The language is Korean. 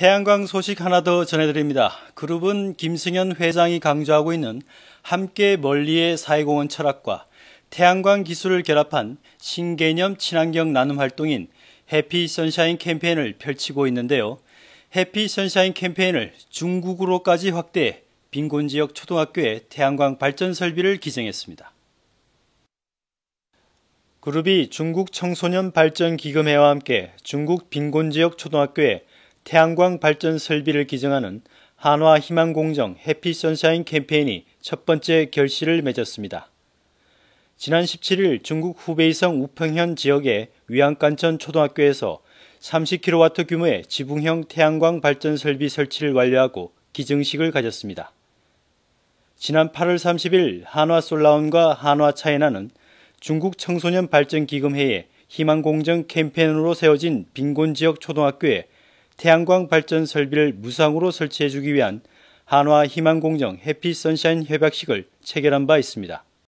태양광 소식 하나 더 전해드립니다. 그룹은 김승현 회장이 강조하고 있는 함께 멀리의 사회공헌 철학과 태양광 기술을 결합한 신개념 친환경 나눔 활동인 해피 선샤인 캠페인을 펼치고 있는데요. 해피 선샤인 캠페인을 중국으로까지 확대해 빈곤 지역 초등학교에 태양광 발전 설비를 기증했습니다. 그룹이 중국 청소년 발전 기금회와 함께 중국 빈곤 지역 초등학교에 태양광 발전 설비를 기증하는 한화 희망공정 해피 선샤인 캠페인이 첫 번째 결실을 맺었습니다. 지난 17일 중국 후베이성 우평현 지역의 위안간천 초등학교에서 30kW 규모의 지붕형 태양광 발전 설비 설치를 완료하고 기증식을 가졌습니다. 지난 8월 30일 한화솔라온과 한화차이나는 중국 청소년 발전기금회의 희망공정 캠페인으로 세워진 빈곤 지역 초등학교에 태양광 발전 설비를 무상으로 설치해주기 위한 한화 희망공정 해피 선샤인 협약식을 체결한 바 있습니다.